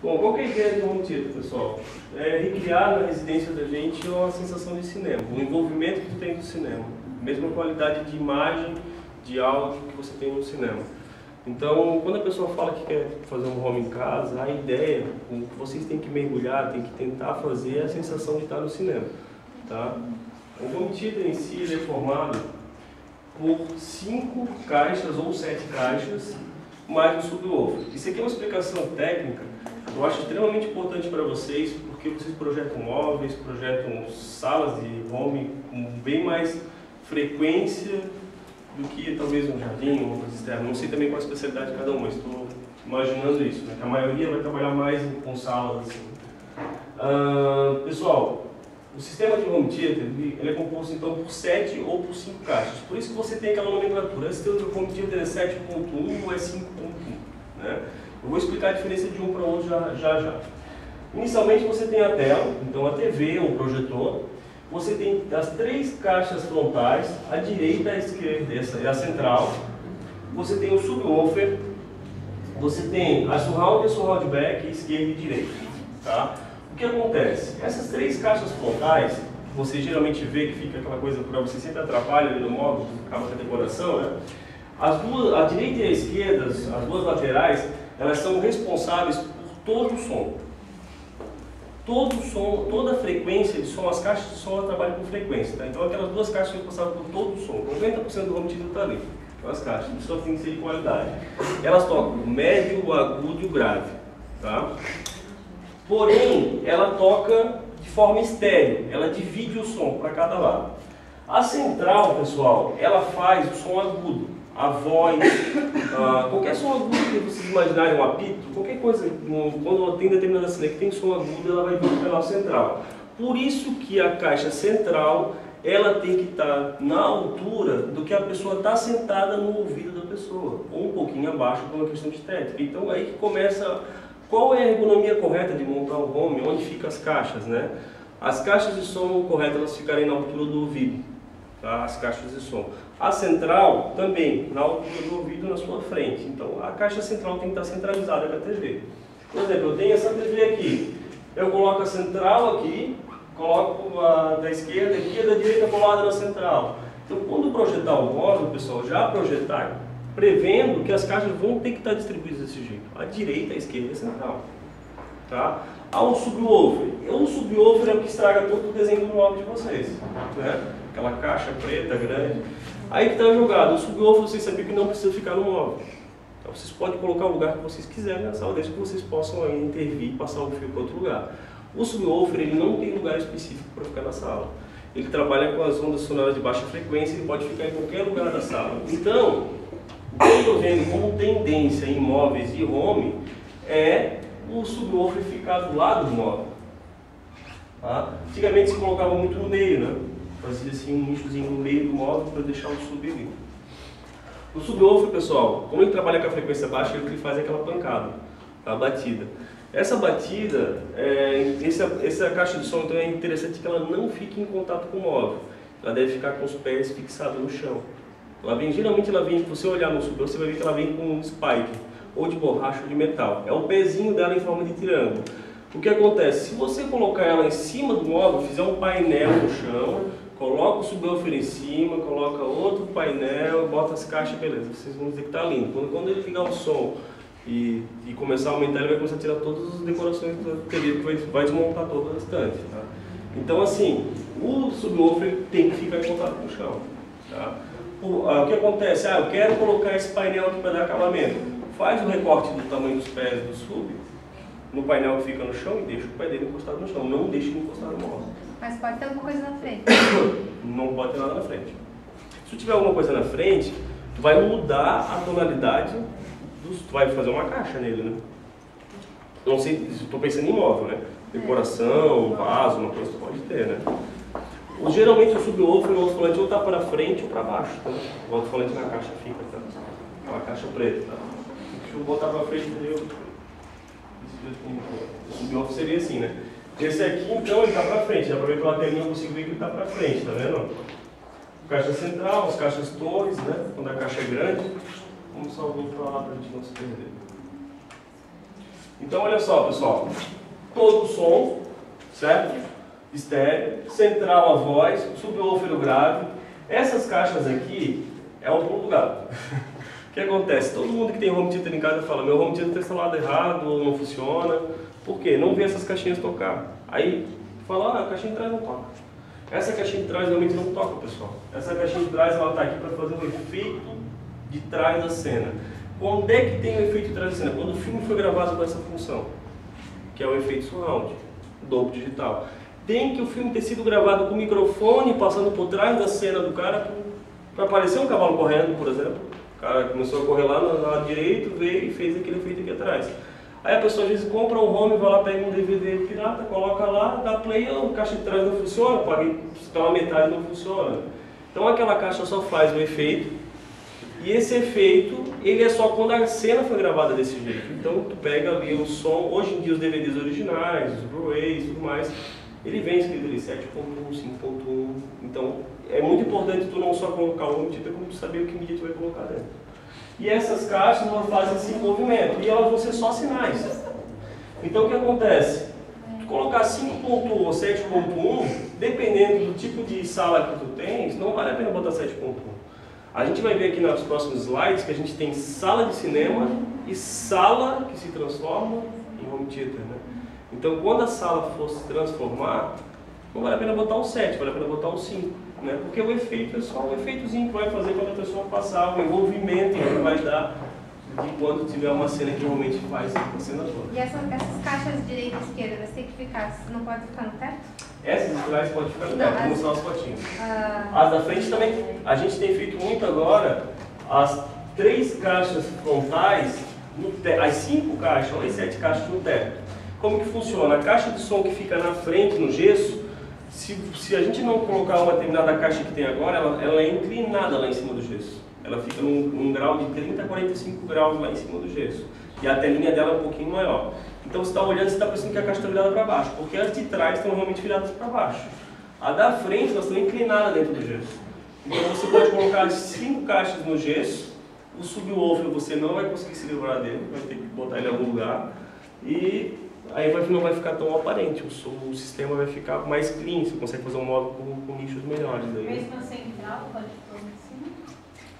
Bom, qual que é a ideia do home pessoal? É recriar na residência da gente uma sensação de cinema, o envolvimento que tu tem do cinema, mesma qualidade de imagem, de áudio que você tem no cinema. Então, quando a pessoa fala que quer fazer um home em casa, a ideia, o que vocês têm que mergulhar, têm que tentar fazer é a sensação de estar no cinema. Tá? O home theater em si é formado por cinco caixas ou sete caixas, mais um subwoofer. Isso aqui é uma explicação técnica eu acho extremamente importante para vocês, porque vocês projetam móveis, projetam salas de home com bem mais frequência do que talvez um jardim ou coisa externa. Não sei também qual a especialidade de cada um, mas estou imaginando isso, né? que a maioria vai trabalhar mais com salas assim. Uh, pessoal, o sistema de home theater ele, é composto então por 7 ou por 5 caixas. Por isso que você tem aquela nomenclatura. Esse teu home theater é 7.1 ou é 5.1. Né? Eu vou explicar a diferença de um para o outro já, já já. Inicialmente você tem a tela, então a TV ou projetor. Você tem as três caixas frontais, a direita, a esquerda, essa é a central. Você tem o subwoofer, você tem a surround e a surround back, esquerda e direita. Tá? Que acontece? Essas três caixas frontais, você geralmente vê que fica aquela coisa para você sempre atrapalha ali no móvel, acaba com a decoração, né? As duas, a direita e a esquerda, as duas laterais, elas são responsáveis por todo o som. Todo o som, toda a frequência de som, as caixas de som trabalham com frequência. Tá? Então aquelas duas caixas responsáveis por todo o som. 90% do home está ali. Aquelas caixas, só tem que ser de qualidade. Elas tocam o médio, o agudo e o grave. Tá? Porém, ela toca de forma estéreo, ela divide o som para cada lado. A central, pessoal, ela faz o som agudo a voz, uh, qualquer som agudo que vocês imaginarem, um apito, qualquer coisa, quando tem determinada cena que tem som agudo, ela vai vir do canal central. Por isso que a caixa central, ela tem que estar na altura do que a pessoa está sentada no ouvido da pessoa, ou um pouquinho abaixo por uma questão estética. Então aí que começa, qual é a ergonomia correta de montar o home, onde ficam as caixas, né? As caixas de som corretas, elas ficarem na altura do ouvido, tá? as caixas de som. A central também, na altura do ouvido na sua frente. Então a caixa central tem que estar centralizada com a TV. Por exemplo, eu tenho essa TV aqui. Eu coloco a central aqui, coloco a da esquerda aqui e a da direita colada na central. Então quando projetar o móvel, pessoal, já projetar prevendo que as caixas vão ter que estar distribuídas desse jeito. A direita, a esquerda e a central. Tá? Há um subwoofer. O subwoofer é o que estraga todo o desenho do móvel de vocês. Né? Aquela caixa preta grande. Aí que está jogado. O subwoofer vocês sabiam que não precisa ficar no móvel. Então vocês podem colocar o lugar que vocês quiserem na sala, desde que vocês possam aí, intervir e passar o fio para outro lugar. O subwoofer ele não tem lugar específico para ficar na sala. Ele trabalha com as ondas sonoras de baixa frequência, ele pode ficar em qualquer lugar da sala. Então, eu estou vendo como tendência em móveis e home é o subwoofer ficar do lado do móvel. Tá? Antigamente se colocava muito no meio, né? fazia assim um nichozinho no meio do móvel para deixar o sub ali. O subwoofer, pessoal, como ele trabalha com a frequência baixa, ele faz aquela pancada, a batida. Essa batida, é, essa, essa caixa de som então, é interessante que ela não fique em contato com o móvel. Ela deve ficar com os pés fixados no chão. Ela vem, geralmente ela vem, se você olhar no subwoofer, você vai ver que ela vem com um spike, ou de borracha ou de metal. É o pezinho dela em forma de triângulo. O que acontece? Se você colocar ela em cima do móvel, fizer um painel no chão, coloca o subwoofer em cima, coloca outro painel, bota as caixas, beleza, vocês vão dizer que está lindo. Quando, quando ele ligar o som e, e, começar a aumentar, ele vai começar a tirar todas as decorações da TV, que vai, vai desmontar toda a estante. Tá? Então assim, o subwoofer tem que ficar em contato com o chão. Tá? O, ah, o que acontece? Ah, eu quero colocar esse painel aqui para dar acabamento. Faz o recorte do tamanho dos pés do sub, no painel que fica no chão e deixa o pé dele encostado no chão. Não deixe ele encostar no móvel. Mas pode ter alguma coisa na frente. Não pode ter nada na frente. Se tiver alguma coisa na frente, tu vai mudar a tonalidade dos. Tu vai fazer uma caixa nele, né? Não sei, estou pensando em móvel, né? Decoração, vaso, uma coisa que pode ter, né? Geralmente o subwoofer o alto-falante ou está para frente ou para baixo, tá? O alto-falante na caixa fica, tá? Uma caixa preta, tá? Deixa eu botar para frente, entendeu? O subwoofer seria assim, né? Esse aqui, então, ele está para frente. Dá para ver pela telinha, eu consigo ver que ele está para frente, tá vendo? Caixa central, as caixas torres, né? Quando a caixa é grande. Vamos só vir para lá para a gente não se perder. Então, olha só, pessoal. Todo o som, certo? Estéreo, central a voz, subwoofer grave. Essas caixas aqui é o pulo gato. o que acontece? Todo mundo que tem home theater em casa fala, meu home theater está instalado errado, ou não funciona. Por quê? Não vê essas caixinhas tocar. Aí fala, ah, a caixinha de trás não toca. Essa caixinha de trás realmente não toca, pessoal. Essa caixinha de trás ela está aqui para fazer um efeito de trás da cena. Quando é que tem o efeito de trás da cena? Quando o filme foi gravado com essa função, que é o efeito surround, dobro digital. Tem que o filme ter sido gravado com o microfone passando por trás da cena do cara para aparecer um cavalo correndo, por exemplo. O cara começou a correr lá no lado direito, veio e fez aquele efeito aqui atrás. Aí a pessoa às vezes compra um home, vai lá, pega um DVD pirata, coloca lá, dá play, o caixa de trás não funciona, paguei pela metade não funciona. Então aquela caixa só faz o efeito, e esse efeito, ele é só quando a cena foi gravada desse jeito. Então tu pega ali o som, hoje em dia os DVDs originais, os Blu-rays e tudo mais, ele vem escrito ali 7.1, 5.1. Então é muito importante tu não só colocar o home como tu saber o que mídia tu vai colocar dentro. E essas caixas não fazem esse movimento, e elas vão ser só sinais. Então o que acontece? Tu colocar 5.1 ou 7.1, dependendo do tipo de sala que tu tens, não vale a pena botar 7.1. A gente vai ver aqui nos próximos slides que a gente tem sala de cinema e sala que se transforma em home theater. Né? Então quando a sala for se transformar, não vale a pena botar o 7, vale a pena botar o 5 né? porque o efeito é só um efeitozinho que vai fazer quando a pessoa passar, o envolvimento que vai dar de quando tiver uma cena que realmente faz a cena toda. E essas, essas caixas direita e esquerda, vai ter que ficar, não pode ficar no teto? Essas de trás pode ficar no teto, como são as fotinhas. Ah, as da frente também, a gente tem feito muito agora, as três caixas frontais, no teto, as cinco caixas, ou as sete caixas no teto. Como que funciona? A caixa de som que fica na frente, no gesso, se, se a gente não colocar uma determinada caixa que tem agora, ela, ela é inclinada lá em cima do gesso. Ela fica num, num, grau de 30 a 45 graus lá em cima do gesso. E a telinha dela é um pouquinho maior. Então você está olhando, você está pensando que a caixa está virada para baixo, porque as de trás estão realmente viradas para baixo. A da frente, elas estão inclinadas dentro do gesso. Então você pode colocar cinco caixas no gesso, o subwoofer você não vai conseguir se livrar dele, vai ter que botar ele em algum lugar. E aí vai, não vai ficar tão aparente, o, o, sistema vai ficar mais clean, você consegue fazer um móvel com, com nichos melhores. Aí. Mesmo central pode pôr lá em cima?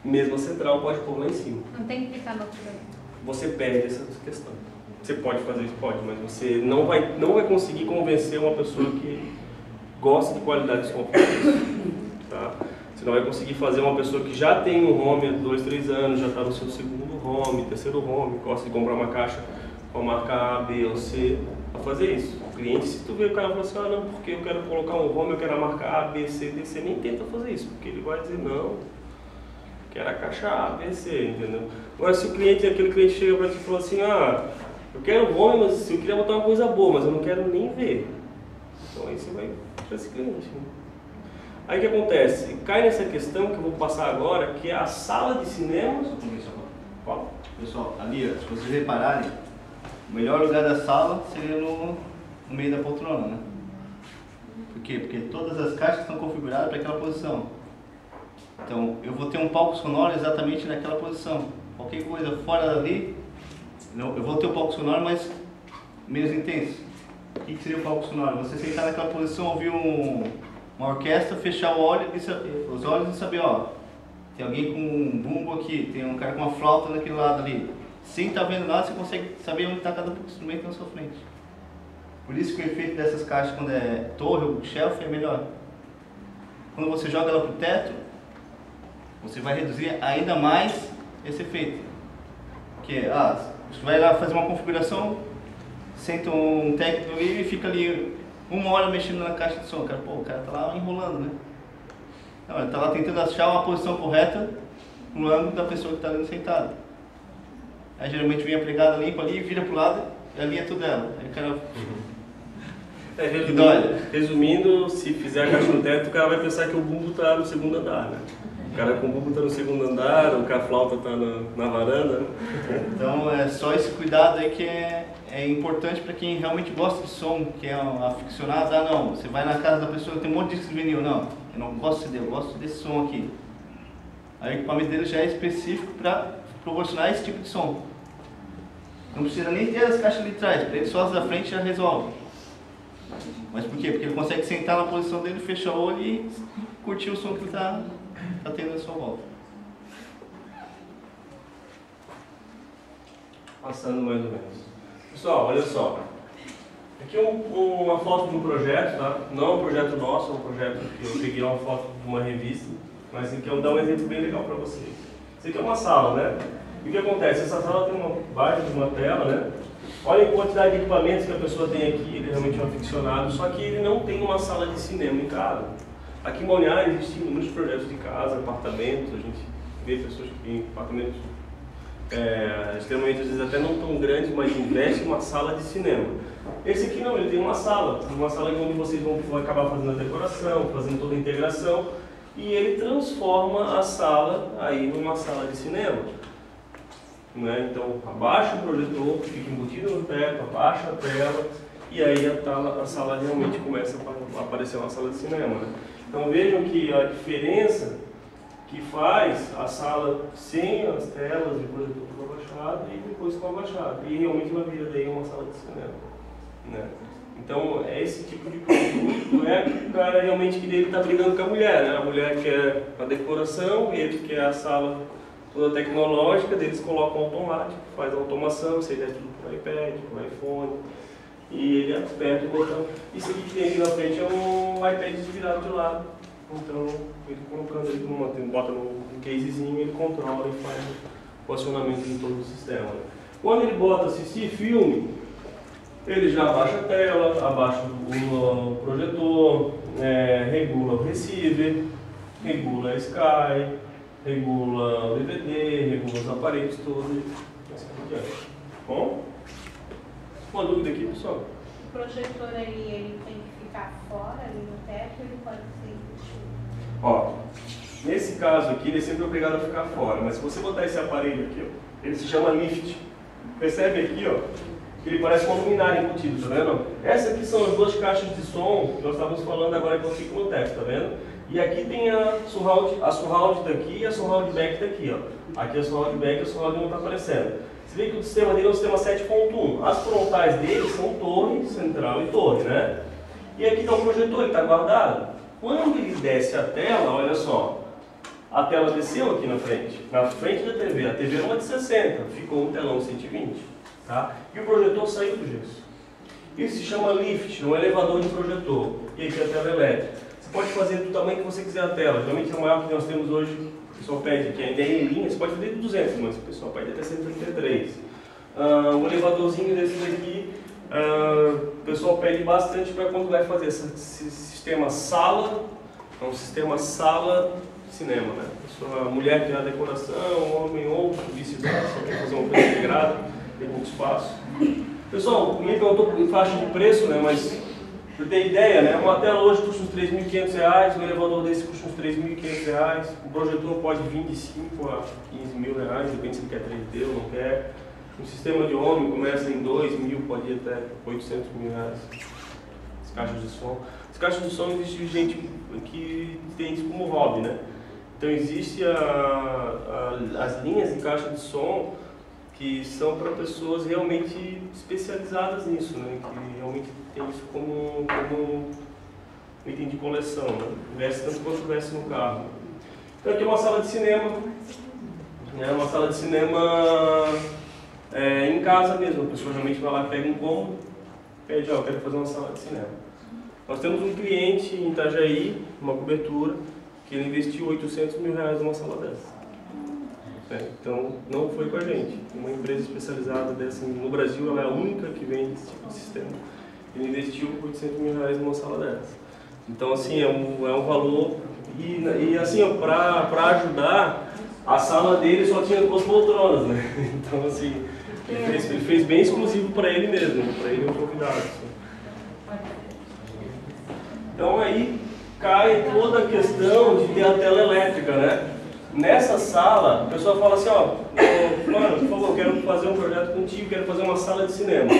Mesmo a central pode pôr lá em cima. Não tem que ficar no outro Você perde essa questão. Você pode fazer isso, pode, mas você não vai, não vai conseguir convencer uma pessoa que gosta de qualidade de som tá? Você não vai conseguir fazer uma pessoa que já tem um home há dois, três anos, já está no seu segundo home, terceiro home, gosta de comprar uma caixa com a B ou C a fazer isso. O cliente, se tu vê o cara fala assim, ah não, porque eu quero colocar um home, eu quero a marca A, B, C, D, C, nem tenta fazer isso, porque ele vai dizer não, quero a caixa A, B, C, entendeu? Agora se o cliente, aquele cliente chega para ti e fala assim, ah, eu quero home, mas eu queria botar uma coisa boa, mas eu não quero nem ver. Então aí você vai para esse cliente. Né? Aí o que acontece? Cai nessa questão que eu vou passar agora, que é a sala de cinema. Qual? Pessoal, ali, se vocês repararem, o melhor lugar da sala seria no, no meio da poltrona, né? Por quê? Porque todas as caixas estão configuradas para aquela posição. Então, eu vou ter um palco sonoro exatamente naquela posição. Qualquer coisa fora dali, eu vou ter um palco sonoro, mas menos intenso. O que seria o palco sonoro? Você sentar naquela posição, ouvir um, uma orquestra, fechar os olhos e saber, ó, tem alguém com um bumbo aqui, tem um cara com uma flauta naquele lado ali. Sem estar tá vendo nada, você consegue saber onde está cada instrumento na sua frente. Por isso que o efeito dessas caixas, quando é torre ou shelf, é melhor. Quando você joga ela para o teto, você vai reduzir ainda mais esse efeito. Porque, ah, você vai lá fazer uma configuração, senta um técnico ali e fica ali uma hora mexendo na caixa de som. Cara, pô, o cara tá lá enrolando, né? Não, ele tá lá tentando achar uma posição correta no ângulo da pessoa que está ali sentada. Aí geralmente vem a pregada, limpa ali, vira pro lado e alinha tudo dela. Aí o cara. É, resumindo, resumindo, se fizer a caixa no teto, o cara vai pensar que o bumbo está no segundo andar, né? O cara com o bumbo está no segundo andar, o que a flauta está na, na, varanda. Né? Então é só esse cuidado aí que é, é importante para quem realmente gosta de som, que é um aficionado. Ah, não, você vai na casa da pessoa tem um monte de disco vinil. Não, eu não gosto desse, eu gosto desse som aqui. Aí o equipamento dele já é específico para proporcionar esse tipo de som. Não precisa nem ter as caixas atrás, para ele só as da frente já resolve. Mas por quê? Porque ele consegue sentar na posição dele, fechar o olho e curtir o som que está tá tendo na sua volta. Passando mais ou menos. Pessoal, olha só. Aqui é um, uma foto de um projeto, tá? Não é um projeto nosso, é um projeto que eu peguei uma foto de uma revista, mas aqui eu dar um exemplo bem legal para vocês. Isso aqui é uma sala, né? E o que acontece? Essa sala tem uma baita de uma tela, né? Olha a quantidade de equipamentos que a pessoa tem aqui, ele realmente é um aficionado, só que ele não tem uma sala de cinema em casa. Aqui em Balneário existem muitos projetos de casa, apartamentos, a gente vê pessoas que têm apartamentos é, extremamente, às vezes até não tão grandes, mas investem em uma sala de cinema. Esse aqui não, ele tem uma sala, uma sala onde vocês vão acabar fazendo a decoração, fazendo toda a integração, e ele transforma a sala aí numa sala de cinema. Né? Então, abaixa o projetor, fica embutido no teto, abaixa a tela, e aí a, tala, a sala realmente começa a aparecer uma sala de cinema. Né? Então vejam que a diferença que faz a sala sem as telas de projetor abaixado e depois com abaixado. E realmente ela vira daí uma sala de cinema. Né? Então é esse tipo de produto, é o cara realmente que dele está brigando com a mulher, né? A mulher quer a decoração, ele quer a sala toda tecnológica, deles colocam automático, faz automação, desce tudo o iPad, o iPhone, e ele aperta o botão. Isso aqui que tem aqui na frente é um iPad virado de lado. Então, ele colocando ele numa, bota num casezinho, ele controla e faz o acionamento de todo o sistema. Quando ele bota assistir filme, ele já abaixa a tela, abaixa o projetor, é, regula o receiver, regula a Sky, regula o DVD, regula os aparelhos todos assim por diante. Bom? Uma dúvida aqui, pessoal? O projetor aí, ele tem que ficar fora ali no teto ele pode ser embutido? Ó, nesse caso aqui, ele é sempre obrigado a ficar fora, mas se você botar esse aparelho aqui, ó, ele se chama lift. Percebe aqui, ó, ele parece uma luminária embutido, tá vendo? Essas aqui são as duas caixas de som que nós estávamos falando agora fica no teto, tá vendo? E aqui tem a surround, a surround daqui e a surround back daqui, ó. Aqui a surround back e a surround não está aparecendo. Você vê que o sistema dele é um sistema 7.1. As frontais dele são torre, central e torre, né? E aqui está o projetor, ele está guardado. Quando ele desce a tela, olha só, a tela desceu aqui na frente, na frente da TV. A TV era uma de 60, ficou um telão 120. Tá? E o projetor saiu do gesso. Isso se chama lift, um elevador de projetor. E aqui a tela elétrica. Você pode fazer do tamanho que você quiser a tela. Geralmente a maior que nós temos hoje, o pessoal pede que ainda é em linha, você pode fazer de 200, mas o pessoal pede até 133. Uh, um elevadorzinho desse daqui, uh, o pessoal pede bastante para quando vai fazer esse, sistema sala, é um sistema sala-cinema, né? A mulher que é a decoração, o homem ou vice-versa, quer fazer uma coisa integrada, tem muito espaço. Pessoal, ninguém perguntou em faixa de preço, né? Mas para ter ideia, né? Uma tela hoje custa uns 3.500 reais, um elevador desse custa uns 3.500 reais, o projetor pode vir de 5 a 15 mil reais, depende se ele quer 3D ou não quer. Um sistema de homem começa em 2 mil, pode ir até 800 mil reais. As caixas de som. As caixas de som existe gente que tem isso como hobby, né? Então existe a, a, as linhas de caixa de som que são para pessoas realmente especializadas nisso, né? que realmente tem isso como, como um item de coleção, né? veste tanto quanto veste no carro. Então aqui é uma sala de cinema, né? uma sala de cinema é, em casa mesmo, a pessoa realmente vai lá, pega um cômodo, pede, ó, eu quero fazer uma sala de cinema. Nós temos um cliente em Itajaí, uma cobertura, que ele investiu 800 mil reais numa sala dessa. É, então, não foi com a gente. Uma empresa especializada dessa no Brasil, ela é a única que vende esse tipo de sistema. Ele investiu 800 mil reais numa sala dessa. Então, assim, é um, é um valor. E, e assim, para ajudar, a sala dele só tinha duas poltronas, né? Então, assim, ele fez, ele fez bem exclusivo para ele mesmo, para ele e o convidado. Assim. Então, aí cai toda a questão de ter a tela elétrica, né? Nessa sala, a pessoa fala assim, ó, mano, por favor, quero fazer um projeto contigo, quero fazer uma sala de cinema.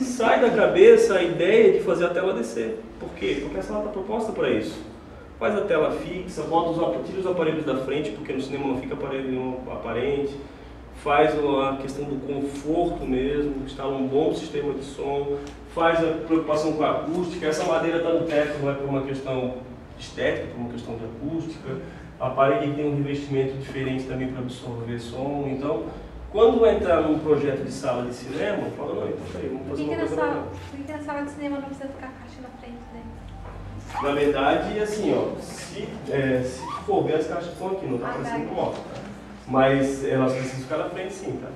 Sai da cabeça a ideia de fazer a tela descer. Por quê? Porque a sala está proposta para isso. Faz a tela fixa, bota os, tira os aparelhos da frente, porque no cinema não fica aparelho nenhum aparente. faz a questão do conforto mesmo, instala um bom sistema de som, faz a preocupação com a acústica. Essa madeira está no teto não é por uma questão estética, por uma questão de acústica. A parede tem um revestimento diferente também para absorver som. Então, quando entrar num projeto de sala de cinema, fala, não, então peraí, vamos fazer que, que, uma coisa sala, melhor. por que, que na sala de cinema não precisa ficar a caixa na frente, né? Na verdade, assim, ó, se, é, se for ver, as caixas estão aqui, não está Ah, aparecendo moto. Tá? Mas elas precisam ficar na frente sim, tá?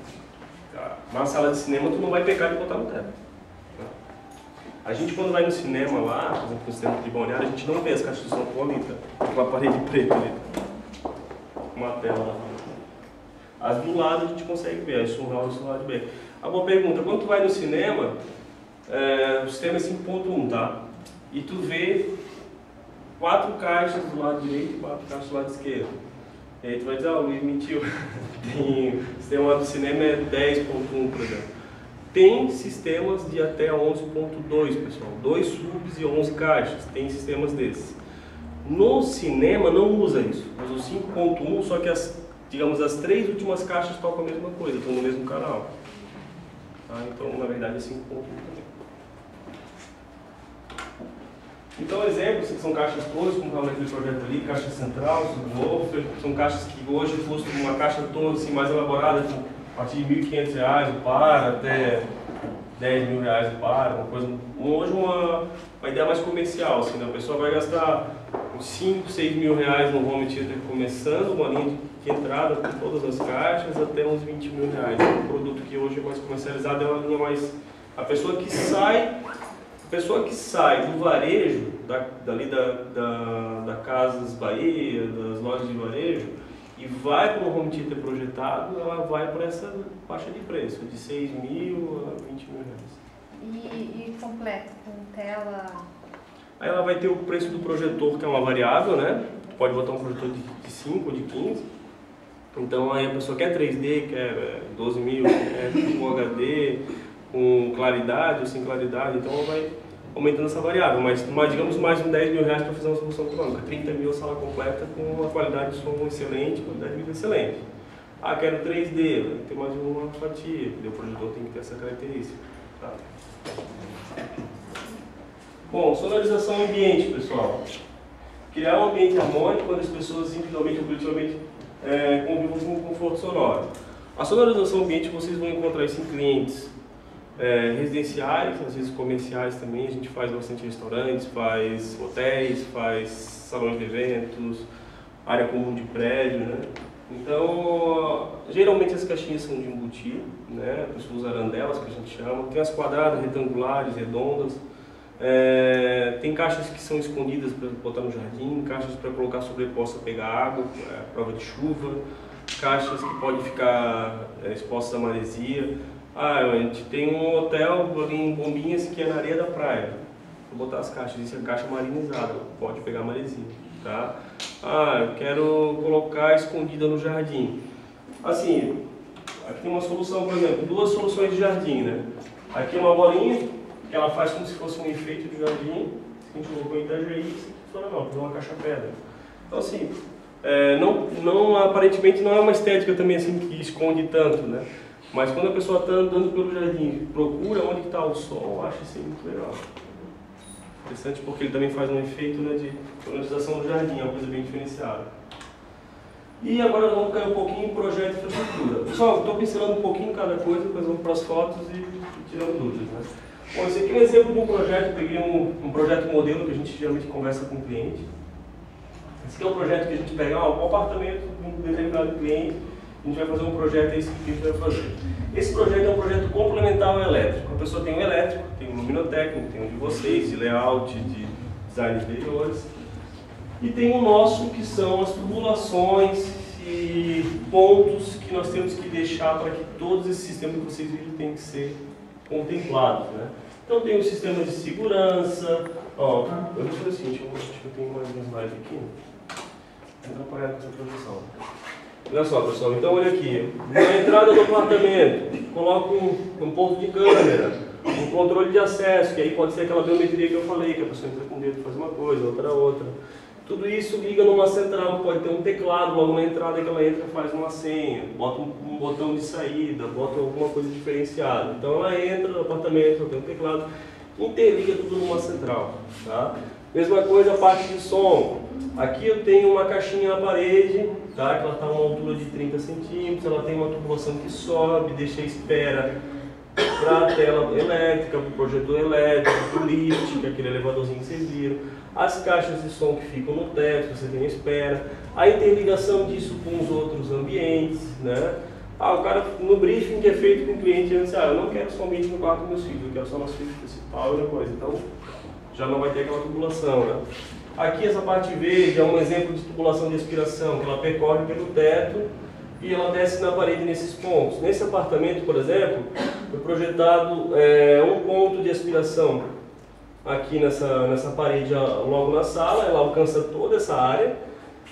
Tá. Na sala de cinema, tu não vai pecar de botar no teto. A gente, quando vai no cinema lá, por exemplo, no cinema de Balneário, a gente não vê as caixas de som com a parede preta ali. Uma tela lá. As do lado a gente consegue ver, as real e lado B. A boa pergunta, quando tu vai no cinema, é, o sistema é 5.1, tá? E tu vê quatro caixas do lado direito e quatro caixas do lado esquerdo. E aí tu vai dizer, ah, o Luiz mentiu. Tem, o sistema do cinema é 10.1, por exemplo. Tem sistemas de até 11.2, pessoal. Dois subs e 11 caixas. Tem sistemas desses. No cinema não usa isso. Usa o 5.1, só que as, digamos, as três últimas caixas tocam a mesma coisa, estão no mesmo canal. Tá? Então, na verdade, é 5.1 também. Então, exemplos que são caixas todas, como estava naquele projeto ali, caixa central, subwoofer, são caixas que hoje custam uma caixa toda assim, mais elaborada, a partir de R$ 1.500 o par, até 10 mil reais o par, uma coisa, hoje uma, uma ideia mais comercial, assim, né? a pessoa vai gastar uns 5, 6 mil reais no home theater começando, uma linha de entrada com todas as caixas, até uns 20 mil reais. Um produto que hoje é mais comercializado, é uma linha mais... A pessoa que sai a pessoa que sai do varejo, da, dali da, da, da Casas Bahia, das lojas de varejo, e vai para um home theater projetado, ela vai para essa faixa de preço, de 6 mil a 20 mil reais. E, e completo, com tela. Aí ela vai ter o preço do projetor, que é uma variável, né? Pode botar um projetor de, de 5 ou de 15. Então aí a pessoa quer 3D, quer é, 12 mil, quer Full HD, com claridade ou sem claridade, então ela vai aumentando essa variável, mas, mas digamos mais de 10 mil reais para fazer uma solução econômica, 30 mil sala completa com uma qualidade de som excelente, qualidade de vida excelente. Ah, quero 3D, vai ter mais uma fatia, o projetor tem que ter essa característica. Tá? Bom, sonorização ambiente, pessoal. Criar um ambiente harmônico onde as pessoas individualmente ou coletivamente é, convivam com conforto sonoro. A sonorização ambiente vocês vão encontrar isso em clientes é, residenciais, às vezes comerciais também. A gente faz bastante restaurantes, faz hotéis, faz salões de eventos, área comum de prédio, né? Então, geralmente as caixinhas são de embutir, né? A pessoa usa arandelas, que a gente chama. Tem as quadradas, retangulares, redondas. É, tem caixas que são escondidas para botar no jardim, caixas para colocar sobreposta pegar água, é, prova de chuva, caixas que podem ficar é, expostas à maresia. Ah, a gente tem um hotel ali em Bombinhas que é na areia da praia. Vou botar as caixas, isso é caixa marinizada, pode pegar maresia, tá? Ah, eu quero colocar escondida no jardim. Assim, aqui tem uma solução, por exemplo, duas soluções de jardim, né? Aqui é uma bolinha, que ela faz como se fosse um enfeite de jardim, a gente colocou em Itajaí, isso aqui funciona não, uma caixa pedra. Então assim, é, não, não, aparentemente não é uma estética também assim que esconde tanto, né? Mas quando a pessoa está andando pelo jardim, procura onde está o sol, acha isso muito legal. Interessante porque ele também faz um efeito né, de sonorização do jardim, é uma coisa bem diferenciada. E agora vamos cair um pouquinho em projeto de infraestrutura. Pessoal, estou pincelando um pouquinho cada coisa, depois vamos para as fotos e, e tirando dúvidas. Né? Bom, esse aqui é um exemplo de um projeto, peguei um, um projeto modelo que a gente geralmente conversa com o cliente. Esse aqui é um projeto que a gente pega ó, um apartamento de um determinado cliente, a gente vai fazer um projeto, é esse que a gente vai fazer. Esse projeto é um projeto complementar ao elétrico. A pessoa tem um elétrico, tem um luminotécnico, tem um de vocês, de layout, de design de interiores. E tem o nosso, que são as tubulações e pontos que nós temos que deixar para que todos esses sistemas que vocês viram têm que ser contemplados. Né? Então tem o sistema de segurança. Ó, eu vou fazer o seguinte, eu acho que eu tenho mais uma slide aqui. Vou atrapalhar com essa projeção. Olha só, pessoal, então olha aqui. Na entrada do apartamento, coloco um, um ponto de câmera, um controle de acesso, que aí pode ser aquela biometria que eu falei, que a pessoa entra com o dedo e faz uma coisa, outra outra. Tudo isso liga numa central, pode ter um teclado logo na entrada que ela entra faz uma senha, bota um, um botão de saída, bota alguma coisa diferenciada. Então ela entra no apartamento, tem um teclado, interliga tudo numa central. Tá? Mesma coisa a parte de som. Aqui eu tenho uma caixinha na parede, tá? que ela está a uma altura de 30 centímetros, ela tem uma tubulação que sobe, deixa a espera para a tela elétrica, para o projetor elétrico, para o lift, é aquele elevadorzinho que vocês viram, as caixas de som que ficam no teto, você tem a espera, a interligação disso com os outros ambientes, né? Ah, o cara, no briefing que é feito com o cliente, ele diz, ah, eu não quero só ambiente no quarto dos meus filhos, eu quero só no suíte principal e depois. Então, já não vai ter aquela tubulação, né? Aqui essa parte verde é um exemplo de tubulação de aspiração, que ela percorre pelo teto e ela desce na parede nesses pontos. Nesse apartamento, por exemplo, foi projetado é, um ponto de aspiração aqui nessa, nessa parede logo na sala, ela alcança toda essa área,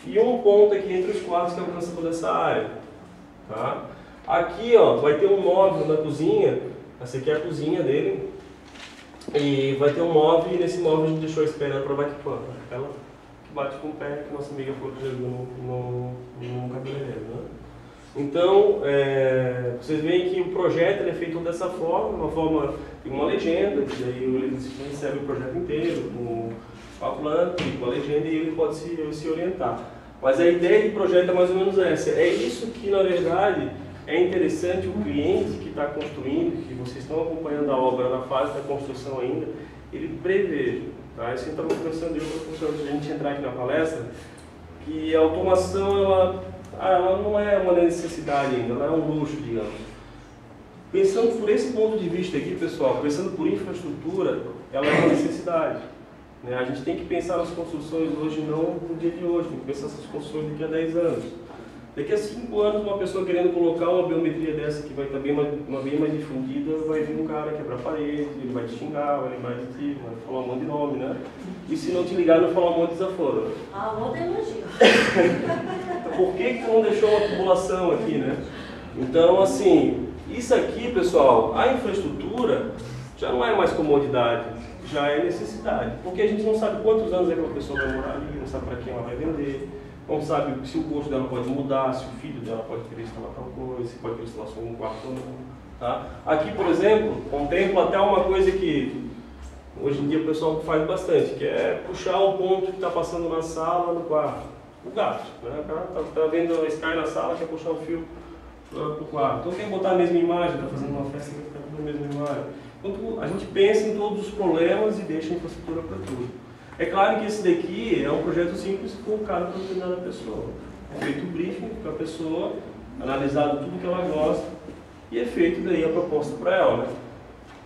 e um ponto aqui entre os quartos que alcança toda essa área. Tá? Aqui ó, vai ter um móvel na cozinha, essa aqui é a cozinha dele, e vai ter um móvel, e nesse móvel a gente deixou a espera para bate-pano, aquela que bate com o pé que nossa amiga falou que jogou no, no, no cabeleireiro. Né? Então, é, vocês veem que o projeto é feito dessa forma, uma forma, tem uma legenda, que daí ele recebe o projeto inteiro, com a planta, com a legenda, e ele pode se, se orientar. Mas a ideia do projeto é mais ou menos essa. É isso que, na verdade, é interessante o cliente que está construindo, que vocês estão acompanhando a obra na fase da construção ainda, ele preveja. Tá? Isso que estava conversando eu com o professor antes de a gente entrar aqui na palestra, que a automação, ela ah, ela não é uma necessidade ainda, ela é um luxo, digamos. Pensando por esse ponto de vista aqui, pessoal, pensando por infraestrutura, ela é uma necessidade. Né? A gente tem que pensar nas construções hoje, não no dia de hoje, tem que pensar nessas construções daqui a 10 anos. Daqui a 5 anos, uma pessoa querendo colocar uma biometria dessa que vai estar bem mais, uma bem mais difundida, vai vir um cara quebrar a parede, ele vai te xingar, vai lembrar de ti, vai falar um monte de nome, né? E se não te ligar, não falar um monte de desaforo. Ah, um monte de elogio. Por que, que não deixou uma tubulação aqui, né? Então, assim, isso aqui, pessoal, a infraestrutura já não é mais comodidade, já é necessidade. Porque a gente não sabe quantos anos aquela pessoa vai morar ali, não sabe para quem ela vai vender não sabe se o custo dela pode mudar, se o filho dela pode querer instalar tal coisa, se pode querer instalar só um quarto ou não. Tá? Aqui, por exemplo, contempla até uma coisa que hoje em dia o pessoal faz bastante, que é puxar o ponto que está passando na sala, no quarto. O gato. Né? O cara está tá vendo a Sky na sala, quer puxar o fio para o quarto. Então quer botar a mesma imagem, está fazendo uma festa, quer ficar com a mesma imagem. Então a gente pensa em todos os problemas e deixa a infraestrutura para tudo. É claro que esse daqui é um projeto simples colocado para determinada pessoa. É feito um briefing com a pessoa, analisado tudo que ela gosta e é feito daí a proposta para ela. Né?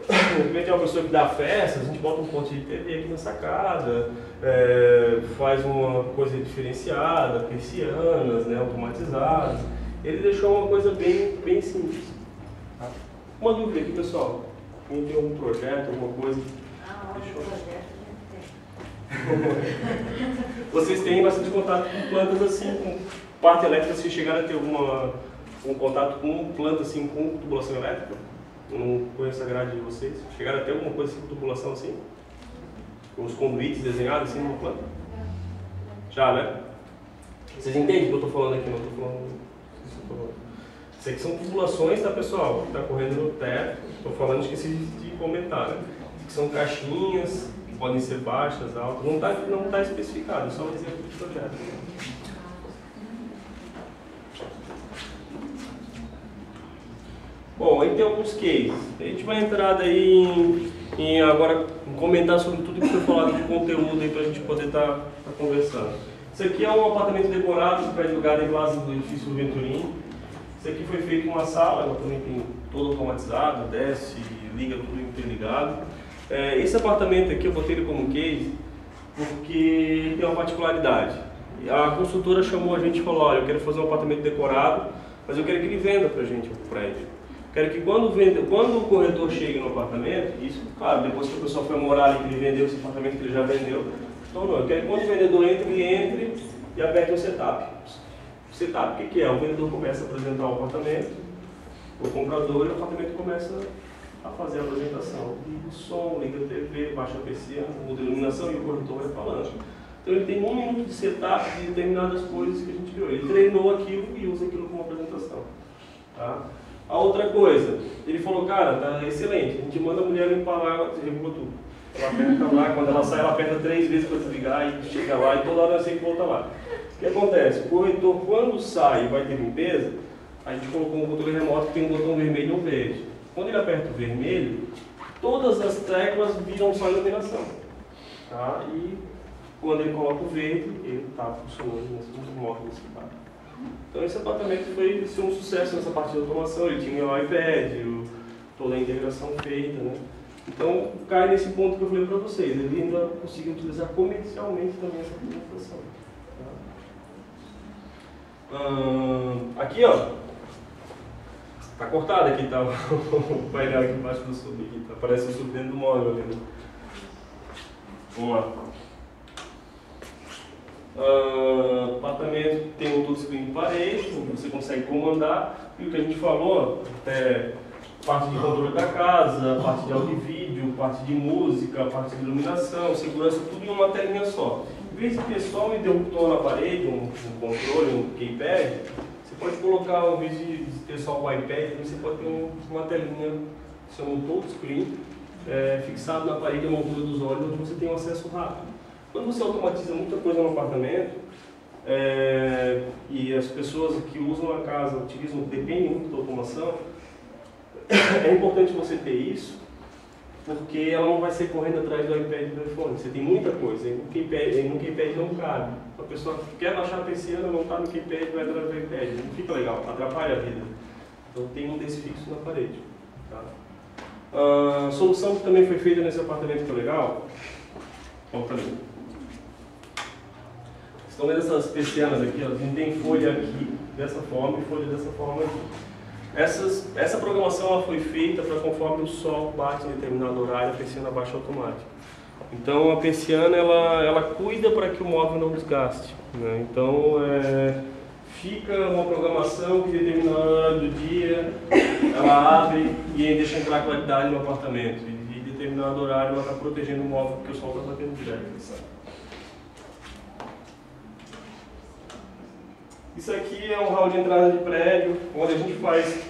De repente é uma pessoa que dá festa, a gente bota um ponto de TV aqui na sacada, é, faz uma coisa diferenciada, persianas, né, automatizadas. Ele deixou uma coisa bem, bem simples. Uma dúvida aqui, pessoal. Quem tem algum projeto, alguma coisa? Ah, o projeto. Vocês têm bastante contato com plantas assim, com parte elétrica, se chegaram a ter alguma, um contato com planta assim, com tubulação elétrica? Não conheço a grade de vocês. Chegaram a ter alguma coisa assim, com tubulação assim? Com os conduítes desenhados assim numa planta? Já, né? Vocês entendem o que eu estou falando aqui? Não estou falando. Isso aqui são tubulações, tá pessoal? Que está correndo no teto. Estou falando, esqueci de comentar, né? Que são caixinhas podem ser baixas, altas, não está não tá especificado, é só um exemplo de projeto. Bom, aí tem alguns cases. A gente vai entrar daí em, em agora comentar sobre tudo que foi falado de conteúdo aí para a gente poder estar tá, tá conversando. Isso aqui é um apartamento decorado do prédio Garden Glass do edifício Venturim. Isso aqui foi feito uma sala, ela também tem toda automatizada, desce, liga tudo interligado. É, esse apartamento aqui eu botei ele como case porque tem uma particularidade. A construtora chamou a gente e falou, olha, eu quero fazer um apartamento decorado, mas eu quero que ele venda para a gente o prédio. Quero que quando, vende, quando o corretor chegue no apartamento, isso, claro, depois que o pessoal foi morar ali, ele vendeu esse apartamento que ele já vendeu, então não, eu quero que quando o vendedor entre, ele entre e aperte o setup. O setup, o que, que é? O vendedor começa a apresentar o apartamento, o comprador e o apartamento começa a fazer a apresentação. Liga o som, liga a TV, baixa a persiana, muda a iluminação e o corretor vai falando. Então ele tem um minuto de setup de determinadas coisas que a gente criou. Ele treinou aquilo e usa aquilo como apresentação. Tá? A outra coisa, ele falou, cara, tá excelente, a gente manda a mulher limpar lá, você regula tudo. Ela aperta lá, quando ela sai, ela aperta três vezes para desligar e chega lá e toda hora ela sempre volta lá. O que acontece? O corretor, quando sai e vai ter limpeza, a gente colocou um controle remoto que tem um botão vermelho e um verde. Quando ele aperta o vermelho, todas as teclas viram só iluminação. Tá? E quando ele coloca o verde, ele está funcionando nesse modo nesse caso. Então esse apartamento foi foi um sucesso nessa parte de automação. Ele tinha o iPad, o, toda a integração feita, né? Então cai nesse ponto que eu falei para vocês. Ele ainda conseguiu utilizar comercialmente também essa implementação. Tá? Hum, aqui, ó. Tá cortado aqui, tá? O painel aqui embaixo do sub aqui, tá? Parece o sub dentro do móvel ali, né? Vamos lá. Uh, apartamento tem um touchscreen de parede, você consegue comandar. E o que a gente falou, é parte de controle da casa, parte de áudio e vídeo, parte de música, parte de iluminação, segurança, tudo em uma telinha só. Em vez de ter só um interruptor na parede, um, um controle, um keypad, pode colocar, em vez de ter só o iPad, você pode ter um, uma telinha, que chama touchscreen, é, fixado na parede à altura dos olhos, onde você tem um acesso rápido. Quando você automatiza muita coisa no apartamento, é, e as pessoas que usam a casa utilizam, dependem muito da automação, é importante você ter isso, porque ela não vai ser correndo atrás do iPad e do iPhone. Você tem muita coisa, no keypad, no keypad não cabe. A pessoa quer baixar a persiana, não está no keypad, vai atrás do iPad. Não fica legal, atrapalha a vida. Então tem um desse fixo na parede. Tá? A solução que também foi feita nesse apartamento que é legal, volta ali. Estão vendo essas persianas aqui? A gente tem folha aqui dessa forma e folha dessa forma aqui. Essas, essa programação foi feita para conforme o sol bate em determinado horário, a persiana baixa automática. Então a persiana ela, ela cuida para que o móvel não desgaste. Né? Então é, fica uma programação que determina a hora do dia, ela abre e deixa entrar qualidade no apartamento. E em determinado horário ela está protegendo o móvel porque o sol está batendo direto. Sabe? Isso aqui é um hall de entrada de prédio, onde a gente faz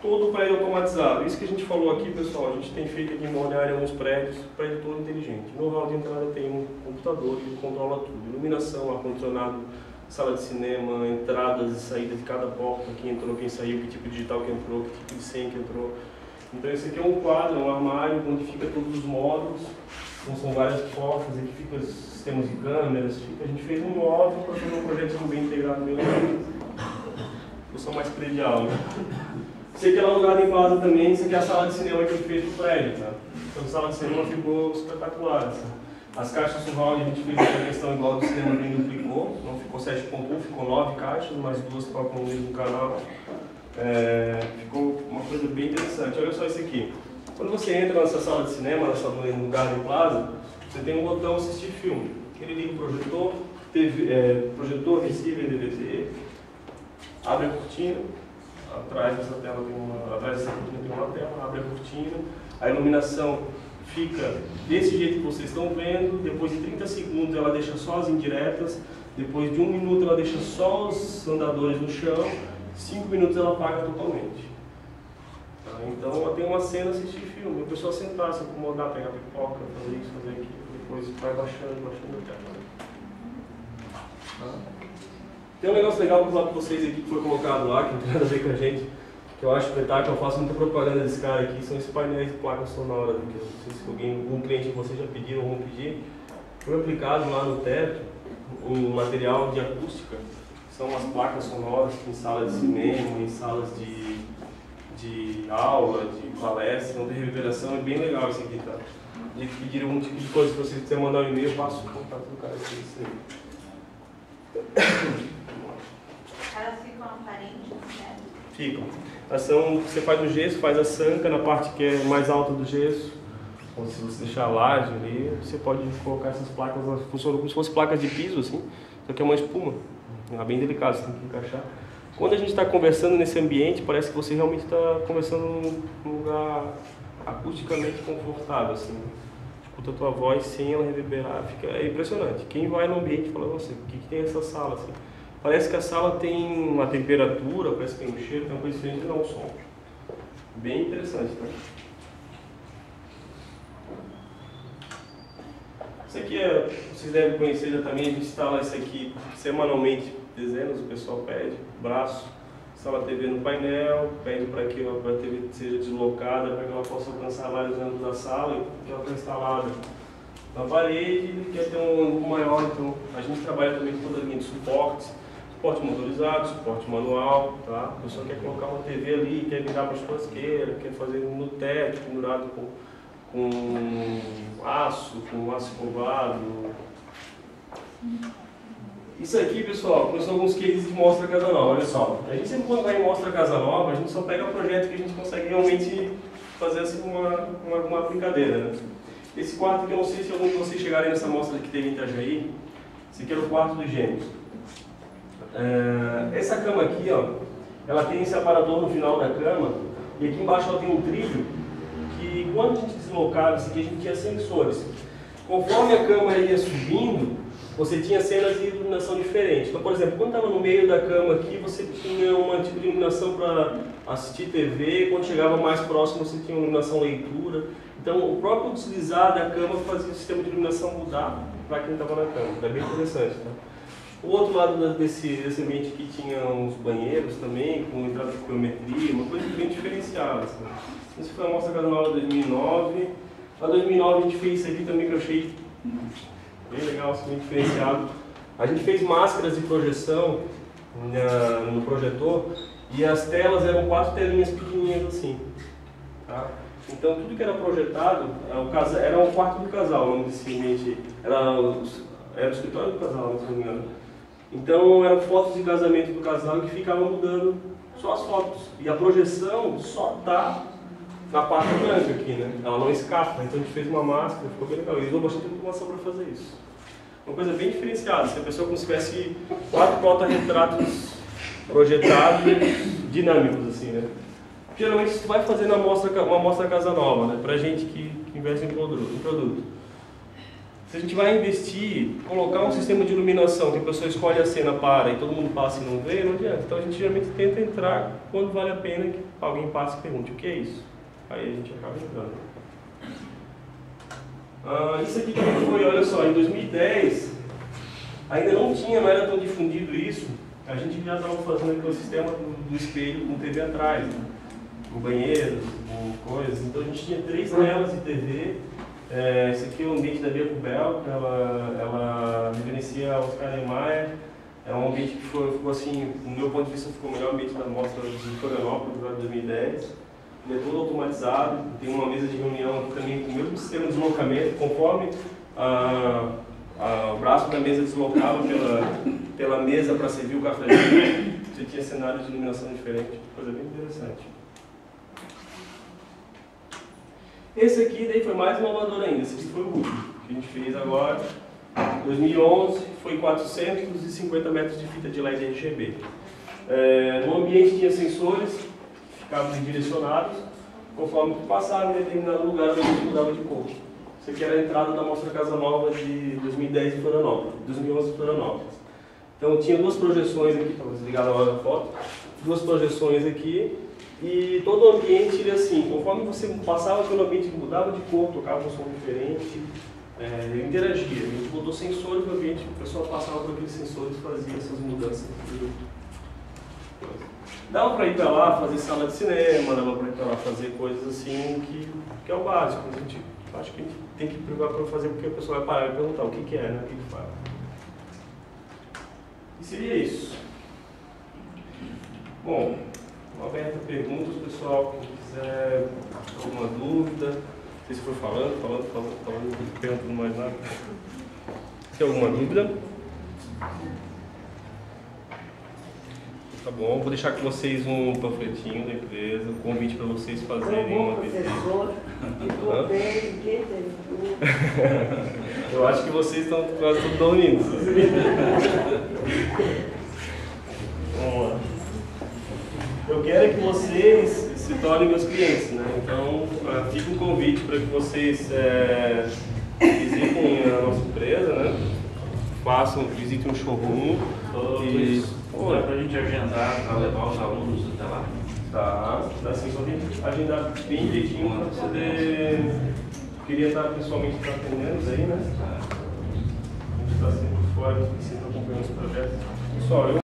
todo o prédio automatizado. Isso que a gente falou aqui, pessoal, a gente tem feito aqui em Balneário alguns prédios, prédio todo inteligente. No hall de entrada tem um computador que controla tudo. Iluminação, ar-condicionado, sala de cinema, entradas e saídas de cada porta, quem entrou, quem saiu, que tipo de digital que entrou, que tipo de senha que entrou. Então esse aqui é um quadro, um armário, onde fica todos os módulos, então, são várias portas, aqui fica os sistemas de câmeras, fica, a gente fez um móvel para fazer um projeto bem integrado bem sou mais predial, né? Isso aqui é alugado em casa também, isso aqui é a sala de cinema que a gente fez pro prédio, tá? Então a sala de cinema ficou espetacular. Assim. As caixas surround a gente fez uma questão igual do cinema bem duplicou, não ficou 7.1, ficou 9 caixas, mais duas tocam no mesmo canal. É, ficou uma coisa bem interessante. Olha só isso aqui. Quando você entra nessa sala de cinema, nessa no Garden Plaza, você tem um botão assistir filme. Ele liga o projetor, TV, é, projetor, receiver, DVD, abre a cortina, atrás dessa tela tem uma, atrás dessa cortina tem uma tela, abre a cortina, a iluminação fica desse jeito que vocês estão vendo, depois de 30 segundos ela deixa só as indiretas, depois de um minuto ela deixa só os andadores no chão, 5 minutos ela apaga totalmente. Tá? Então tem uma cena assistir filme, a pessoa sentar, se acomodar, pegar pipoca, fazer isso, fazer aquilo, depois vai baixando, baixando a tela. Tá? Tem um negócio legal para falar para vocês aqui que foi colocado lá, que não tem nada a ver com a gente, que eu acho espetáculo, eu faço muita propaganda desse cara aqui, são esses painéis de placas sonoras aqui. Não sei se alguém, algum cliente de vocês já pediram ou vão pedir. Foi aplicado lá no teto um material de acústica, são as placas sonoras em salas de cinema, em salas de de aula, de palestra, não tem reverberação, é bem legal isso aqui, tá? De pedir algum tipo de coisa, se você quiser mandar um e-mail, eu passo o contato do cara aqui. Isso aí. Elas ficam aparentes, né? Ficam. São, você faz o gesso, faz a sanca na parte que é mais alta do gesso. Ou se você deixar a laje ali, você pode colocar essas placas, elas funcionam como se fossem placas de piso, assim, só que é uma espuma. É bem delicado, você tem que encaixar. Quando a gente está conversando nesse ambiente, parece que você realmente está conversando num lugar acusticamente confortável, assim. Escuta a tua voz sem ela reverberar, fica, é impressionante. Quem vai no ambiente fala, nossa, o que, que tem essa sala? Assim? Parece que a sala tem uma temperatura, parece que tem um cheiro, tem uma coisa diferente, não, um som. Bem interessante, tá? Isso aqui é, vocês devem conhecer já também, a gente instala isso aqui semanalmente, dezenas, o pessoal pede, braço, instala a TV no painel, pede para que a TV seja deslocada, para que ela possa alcançar vários ângulos da sala, e que ela está instalada na parede, ele quer ter um ângulo maior, então a gente trabalha também com toda a linha de suportes, suporte motorizado, suporte manual, tá? A pessoa quer colocar uma TV ali, quer virar para a churrasqueira, quer fazer no teto, pendurado com com aço, com aço covado. Isso aqui, pessoal, são alguns cases de Mostra Casa Nova, olha só. A gente sempre quando vai em Mostra Casa Nova, a gente só pega projeto que a gente consegue realmente fazer assim uma, uma, uma brincadeira. Né? Esse quarto aqui, eu não sei se algum de vocês chegarem nessa mostra que teve em Itajaí, esse aqui era o quarto dos gêmeos. É, essa cama aqui, ó, ela tem esse aparador no final da cama, e aqui embaixo ela tem um trilho que quando a gente deslocava isso aqui, a gente tinha sensores. Conforme a câmera ia subindo, você tinha cenas de iluminação diferentes. Então, por exemplo, quando estava no meio da cama aqui, você tinha uma tipo de iluminação para assistir TV, quando chegava mais próximo, você tinha uma iluminação leitura. Então, o próprio deslizar da cama fazia o sistema de iluminação mudar para quem estava na cama. É bem interessante. Tá? O outro lado desse, desse ambiente aqui tinha uns banheiros também, com entrada de biometria, uma coisa bem diferenciada. Assim. Isso foi a nossa Casa Nova 2009. Para 2009 a gente fez isso aqui também que eu achei bem legal, assim, diferenciado. A gente fez máscaras de projeção na, no projetor e as telas eram quatro telinhas pequenininhas assim. Tá? Então tudo que era projetado era o, era o quarto do casal, vamos dizer assim, era, era o escritório do casal, se não me engano. Então eram fotos de casamento do casal que ficavam mudando só as fotos. E a projeção só está na parte branca aqui, né? Ela não escapa, então a gente fez uma máscara, ficou bem legal. E usou bastante informação para fazer isso. Uma coisa bem diferenciada, se a pessoa conseguisse quatro porta-retratos projetados dinâmicos, assim, né? Geralmente isso vai fazer na mostra, uma mostra casa nova, né? Pra gente que, que investe em produto, em produto. Se a gente vai investir, colocar um sistema de iluminação que a pessoa escolhe a cena para e todo mundo passa e não vê, não adianta. Então a gente geralmente tenta entrar quando vale a pena que alguém passe e pergunte o que é isso. Aí a gente acaba entrando. Ah, isso aqui também foi, olha só, em 2010, ainda não tinha, não era tão difundido isso, a gente já estava fazendo o ecossistema do, do, espelho com TV atrás, né? com banheiros, com coisas. Então a gente tinha três telas de TV. É, esse aqui é o ambiente da Bia Cubel, ela, ela reverencia Oscar Niemeyer. É um ambiente que foi, ficou assim, no meu ponto de vista, ficou o melhor ambiente da mostra de Florianópolis, de 2010 ele é todo automatizado, tem uma mesa de reunião aqui também com o mesmo sistema de deslocamento, conforme a, a, o braço da mesa deslocava pela, pela mesa para servir o café, você tinha cenários de iluminação diferentes, coisa bem interessante. Esse aqui daí foi mais inovador ainda, esse aqui foi o último que a gente fez agora. 2011 foi 450 metros de fita de LED RGB. É, no ambiente tinha sensores cabos direcionados, conforme tu passava em determinado lugar, gente mudava de cor. Isso aqui era a entrada da Mostra Casa Nova de 2010 em Florianópolis, 2011 em Florianópolis. Então tinha duas projeções aqui, para desligar na hora da foto, duas projeções aqui, e todo o ambiente ele assim, conforme você passava pelo ambiente, mudava de cor, tocava um som diferente, é, interagia. A gente botou sensores no ambiente, o pessoal passava por aqueles sensores e fazia essas mudanças. Dava para ir para lá fazer sala de cinema, dava para ir para lá fazer coisas assim que, que é o básico. A gente, acho que a gente tem que preocupar para fazer porque a pessoa vai parar e perguntar o que, que é, né? O que, que faz. E seria isso. Bom, aberta perguntas, pessoal, quem quiser alguma dúvida, não sei se for falando, falando, falando, falando, não perguntando mais nada. Se alguma dúvida? Tá bom, vou deixar com vocês um panfletinho da empresa, um convite para vocês fazerem uma visita. Eu acho que vocês estão quase tudo unidos. Vamos lá. Eu quero que vocês se tornem meus clientes, né? Então, ah, fica um convite para que vocês é, visitem a nossa empresa, né? Façam, visitem um showroom e... Pô, dá pra gente agendar pra levar os alunos até lá? Tá, dá assim, só tem que agendar bem direitinho para poder. Queria estar pessoalmente te atendendo aí, né? A gente está sempre fora, sempre acompanhando os projetos. Pessoal, eu